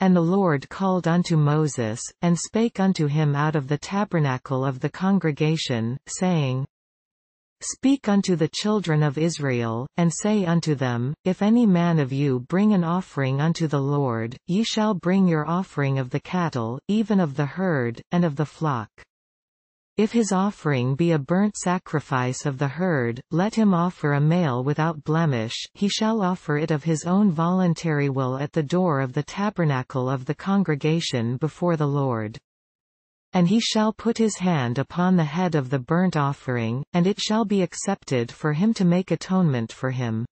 And the Lord called unto Moses, and spake unto him out of the tabernacle of the congregation, saying, Speak unto the children of Israel, and say unto them, If any man of you bring an offering unto the Lord, ye shall bring your offering of the cattle, even of the herd, and of the flock. If his offering be a burnt sacrifice of the herd, let him offer a male without blemish, he shall offer it of his own voluntary will at the door of the tabernacle of the congregation before the Lord. And he shall put his hand upon the head of the burnt offering, and it shall be accepted for him to make atonement for him.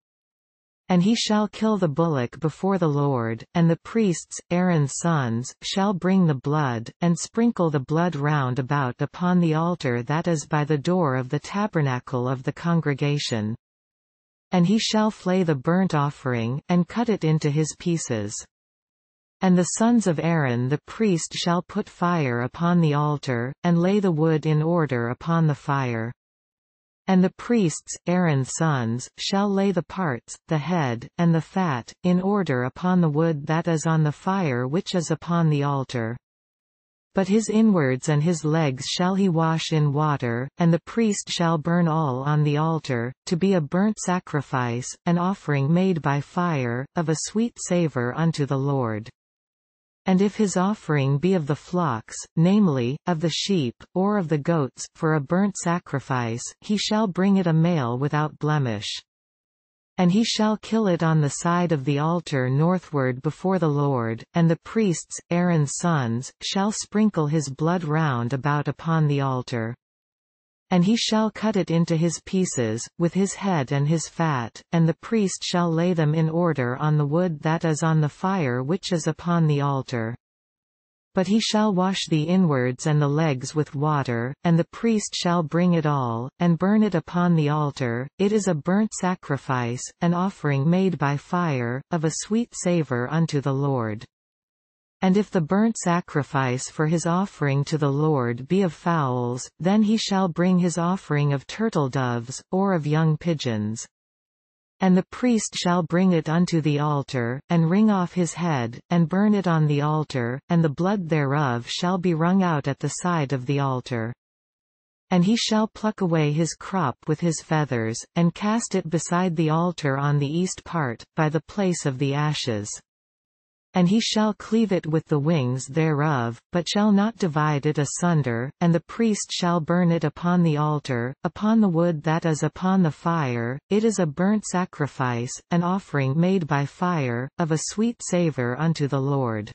And he shall kill the bullock before the Lord, and the priests, Aaron's sons, shall bring the blood, and sprinkle the blood round about upon the altar that is by the door of the tabernacle of the congregation. And he shall flay the burnt offering, and cut it into his pieces. And the sons of Aaron the priest shall put fire upon the altar, and lay the wood in order upon the fire. And the priests, Aaron's sons, shall lay the parts, the head, and the fat, in order upon the wood that is on the fire which is upon the altar. But his inwards and his legs shall he wash in water, and the priest shall burn all on the altar, to be a burnt sacrifice, an offering made by fire, of a sweet savour unto the Lord. And if his offering be of the flocks, namely, of the sheep, or of the goats, for a burnt sacrifice, he shall bring it a male without blemish. And he shall kill it on the side of the altar northward before the Lord, and the priests, Aaron's sons, shall sprinkle his blood round about upon the altar. And he shall cut it into his pieces, with his head and his fat, and the priest shall lay them in order on the wood that is on the fire which is upon the altar. But he shall wash the inwards and the legs with water, and the priest shall bring it all, and burn it upon the altar, it is a burnt sacrifice, an offering made by fire, of a sweet savour unto the Lord. And if the burnt sacrifice for his offering to the Lord be of fowls, then he shall bring his offering of turtle-doves, or of young pigeons. And the priest shall bring it unto the altar, and wring off his head, and burn it on the altar, and the blood thereof shall be wrung out at the side of the altar. And he shall pluck away his crop with his feathers, and cast it beside the altar on the east part, by the place of the ashes. And he shall cleave it with the wings thereof, but shall not divide it asunder, and the priest shall burn it upon the altar, upon the wood that is upon the fire, it is a burnt sacrifice, an offering made by fire, of a sweet savour unto the Lord.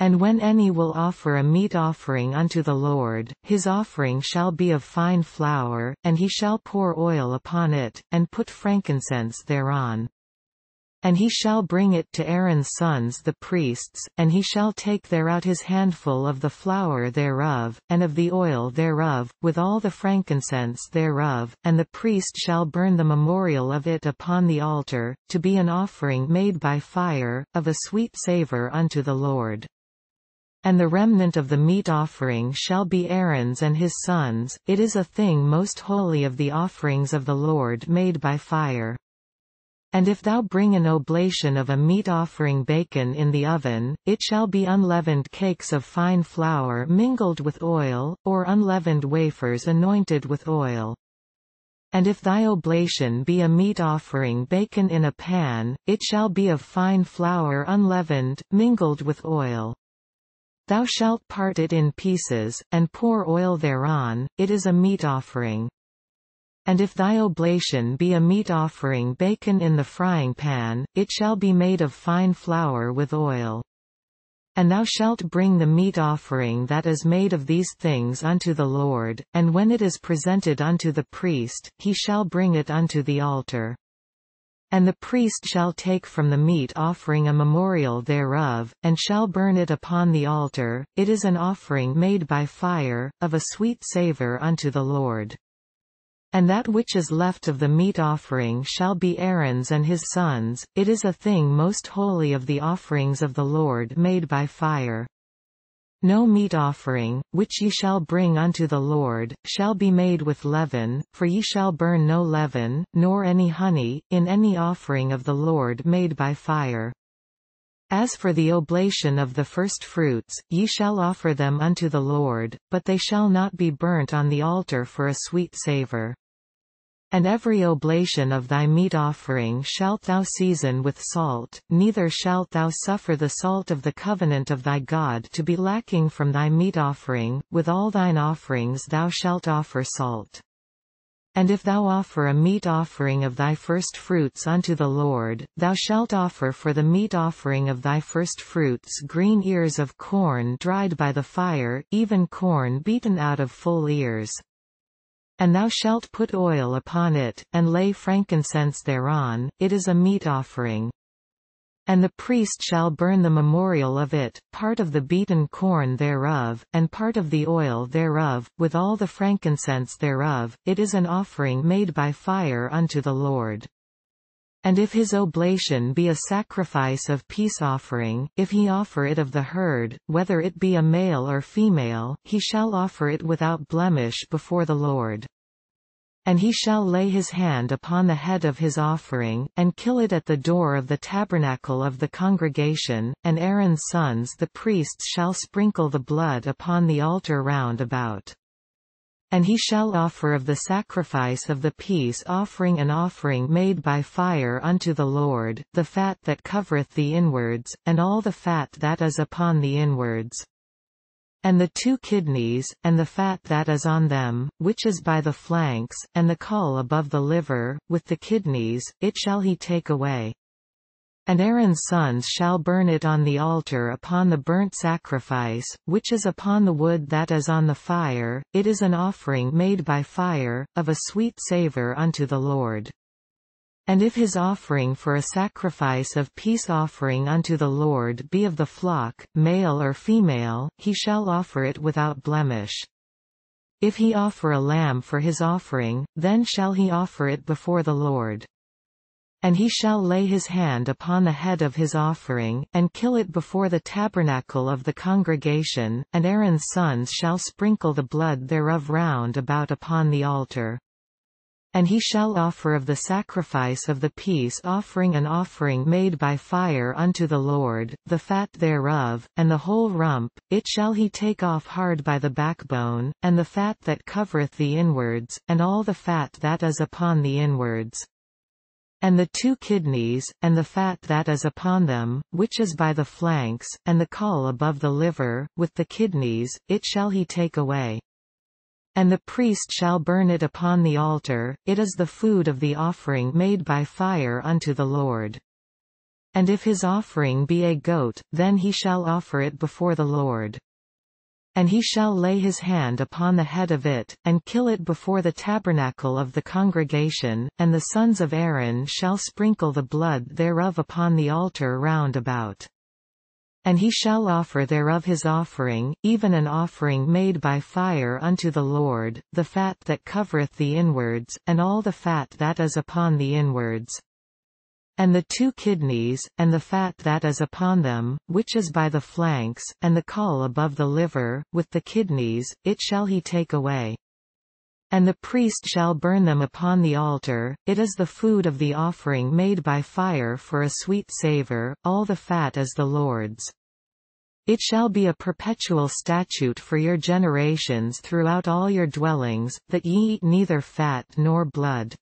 And when any will offer a meat offering unto the Lord, his offering shall be of fine flour, and he shall pour oil upon it, and put frankincense thereon. And he shall bring it to Aaron's sons the priests, and he shall take thereout his handful of the flour thereof, and of the oil thereof, with all the frankincense thereof, and the priest shall burn the memorial of it upon the altar, to be an offering made by fire, of a sweet savour unto the Lord. And the remnant of the meat offering shall be Aaron's and his sons, it is a thing most holy of the offerings of the Lord made by fire. And if thou bring an oblation of a meat offering baken in the oven, it shall be unleavened cakes of fine flour mingled with oil, or unleavened wafers anointed with oil. And if thy oblation be a meat offering baken in a pan, it shall be of fine flour unleavened, mingled with oil. Thou shalt part it in pieces, and pour oil thereon, it is a meat offering. And if thy oblation be a meat offering baken in the frying pan, it shall be made of fine flour with oil. And thou shalt bring the meat offering that is made of these things unto the Lord, and when it is presented unto the priest, he shall bring it unto the altar. And the priest shall take from the meat offering a memorial thereof, and shall burn it upon the altar, it is an offering made by fire, of a sweet savour unto the Lord. And that which is left of the meat offering shall be Aaron's and his sons, it is a thing most holy of the offerings of the Lord made by fire. No meat offering, which ye shall bring unto the Lord, shall be made with leaven, for ye shall burn no leaven, nor any honey, in any offering of the Lord made by fire. As for the oblation of the firstfruits, ye shall offer them unto the Lord, but they shall not be burnt on the altar for a sweet savour. And every oblation of thy meat offering shalt thou season with salt, neither shalt thou suffer the salt of the covenant of thy God to be lacking from thy meat offering, with all thine offerings thou shalt offer salt. And if thou offer a meat offering of thy firstfruits unto the Lord, thou shalt offer for the meat offering of thy firstfruits green ears of corn dried by the fire, even corn beaten out of full ears. And thou shalt put oil upon it, and lay frankincense thereon, it is a meat offering. And the priest shall burn the memorial of it, part of the beaten corn thereof, and part of the oil thereof, with all the frankincense thereof, it is an offering made by fire unto the Lord. And if his oblation be a sacrifice of peace offering, if he offer it of the herd, whether it be a male or female, he shall offer it without blemish before the Lord. And he shall lay his hand upon the head of his offering, and kill it at the door of the tabernacle of the congregation, and Aaron's sons the priests shall sprinkle the blood upon the altar round about. And he shall offer of the sacrifice of the peace offering an offering made by fire unto the Lord, the fat that covereth the inwards, and all the fat that is upon the inwards and the two kidneys, and the fat that is on them, which is by the flanks, and the caul above the liver, with the kidneys, it shall he take away. And Aaron's sons shall burn it on the altar upon the burnt sacrifice, which is upon the wood that is on the fire, it is an offering made by fire, of a sweet savour unto the Lord. And if his offering for a sacrifice of peace offering unto the Lord be of the flock, male or female, he shall offer it without blemish. If he offer a lamb for his offering, then shall he offer it before the Lord. And he shall lay his hand upon the head of his offering, and kill it before the tabernacle of the congregation, and Aaron's sons shall sprinkle the blood thereof round about upon the altar. And he shall offer of the sacrifice of the peace offering an offering made by fire unto the Lord, the fat thereof, and the whole rump, it shall he take off hard by the backbone, and the fat that covereth the inwards, and all the fat that is upon the inwards. And the two kidneys, and the fat that is upon them, which is by the flanks, and the caul above the liver, with the kidneys, it shall he take away. And the priest shall burn it upon the altar, it is the food of the offering made by fire unto the Lord. And if his offering be a goat, then he shall offer it before the Lord. And he shall lay his hand upon the head of it, and kill it before the tabernacle of the congregation, and the sons of Aaron shall sprinkle the blood thereof upon the altar round about. And he shall offer thereof his offering, even an offering made by fire unto the Lord, the fat that covereth the inwards, and all the fat that is upon the inwards. And the two kidneys, and the fat that is upon them, which is by the flanks, and the caul above the liver, with the kidneys, it shall he take away. And the priest shall burn them upon the altar, it is the food of the offering made by fire for a sweet savour, all the fat is the Lord's. It shall be a perpetual statute for your generations throughout all your dwellings, that ye eat neither fat nor blood.